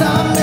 some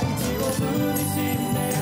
道を無しんで